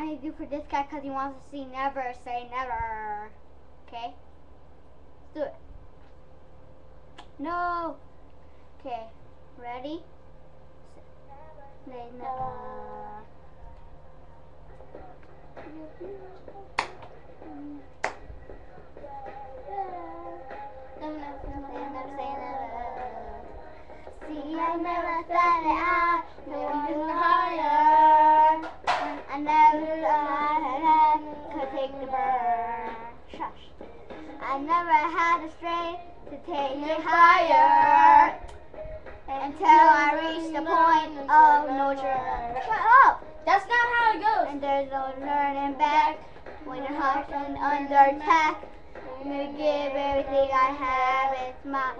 I need to do for this guy because he wants to see never say never. Okay? Let's do it. No. Okay. Ready? Say never. Never, say never, say never. See, I never thought that I never had the strength to take it higher until I reached the point of no return. Shut up! That's not how it goes. And there's no turning back when your heart's under attack. I'm gonna give everything I have. It's my,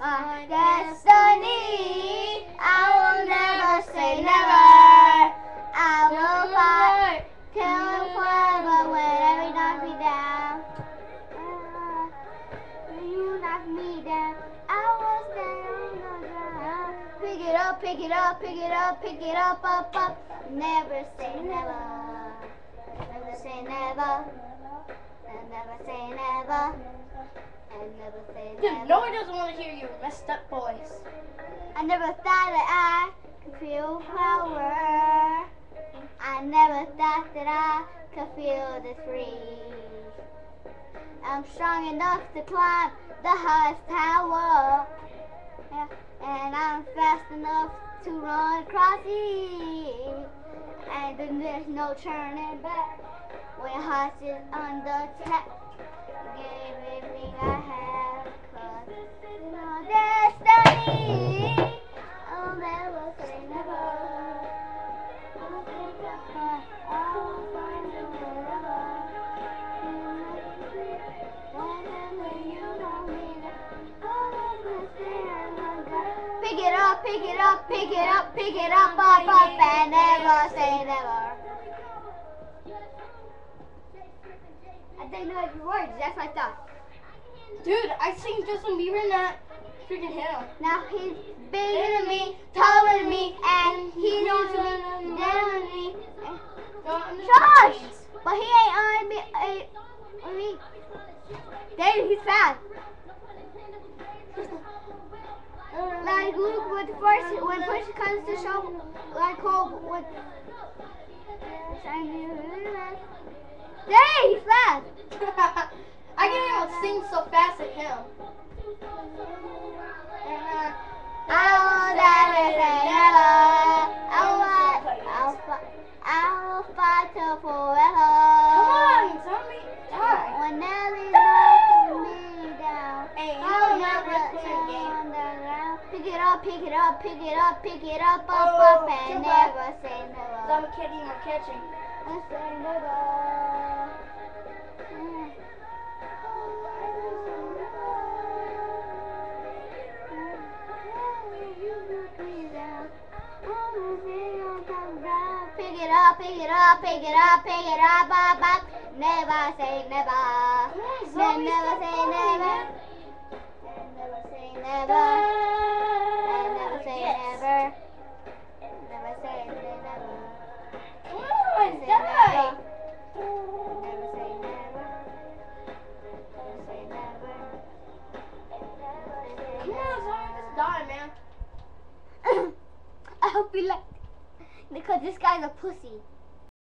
my destiny. I will never say never. I down, I will stay on the ground. Pick it up, pick it up, pick it up, pick it up, up, up. Never say never. Never say never. And never say never. And never say Dude, no one doesn't want to hear your messed up voice. I never thought that I could feel power. I never thought that I could feel this free. I'm strong enough to climb the highest tower. Yeah, and I'm fast enough to run across the And then there's no turning back when heart is under attack. Give everything I have, 'cause it's my destiny. Pick it up, pick it up, pick it up, pick it up, up, up, and never say never. I didn't know your words, that's what I thought. Dude, I sing Justin Bieber, not freaking him. Now he's bigger than me, taller than me, and he knows me, down than me. Understand. But he ain't on me. Uh, me. David, he's fast. With first when push comes to shove, like Cole with. Dave, he's fast. I can't even sing so fast as him. Uh, I'll never say never. I'll fight. I'll fight. I'll fight till forever. Up, pick it up, pick it up, pick it up, up, Oh, up, and never say never. Zombie can't even catching. I say never. Mm. Pick it up, pick it up, pick it up, pick it up, up, up. Never say never. On, Ne- never say calling me, never. man. Never hope you like because this guy's a pussy.